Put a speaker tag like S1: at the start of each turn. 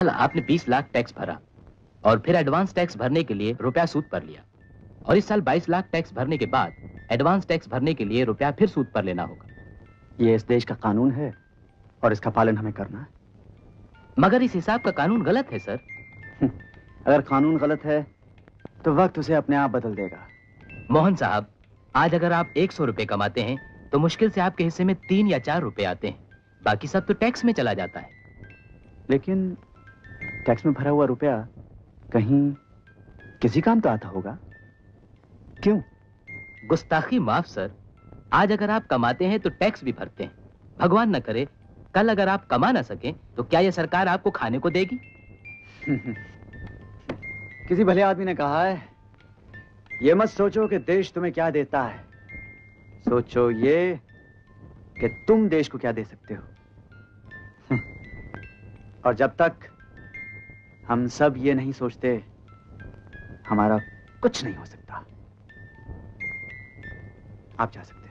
S1: आपने 20 लाख टैक्स भरा और फिर एडवांस टैक्स भरने के लिए रुपया सूद पर लिया। और इस साल 22 लाख टैक्स भरने के बाद एडवांस टैक्स भरने के लिए रुपया फिर सूद पर लेना होगा।
S2: ये इस देश का कानून है और इसका पालन हमें करना है।
S1: मगर इस हिसाब का कानून गलत है सर।
S2: अगर कानून गलत है तो वक्त उसे अपने आप बदल देगा।
S1: मोहन साहब आज अगर आप एक सौ रुपए कमाते हैं तो मुश्किल से आपके हिस्से में तीन या चार रुपए आते हैं। बाकी सब तो टैक्स में चला जाता है।
S2: लेकिन टैक्स में भरा हुआ रुपया कहीं किसी काम तो आता होगा? क्यों?
S1: गुस्ताखी माफ़ सर। आज अगर आप कमाते हैं तो टैक्स भी भरते हैं। भगवान न करे कल अगर आप कमा ना सकें तो क्या यह सरकार आपको खाने को देगी?
S2: किसी भले आदमी ने कहा है ये मत सोचो कि देश तुम्हें क्या देता है। सोचो ये कि तुम देश को क्या दे सकते हो। और जब तक हम सब ये नहीं सोचते हमारा कुछ नहीं हो सकता। आप जा सकते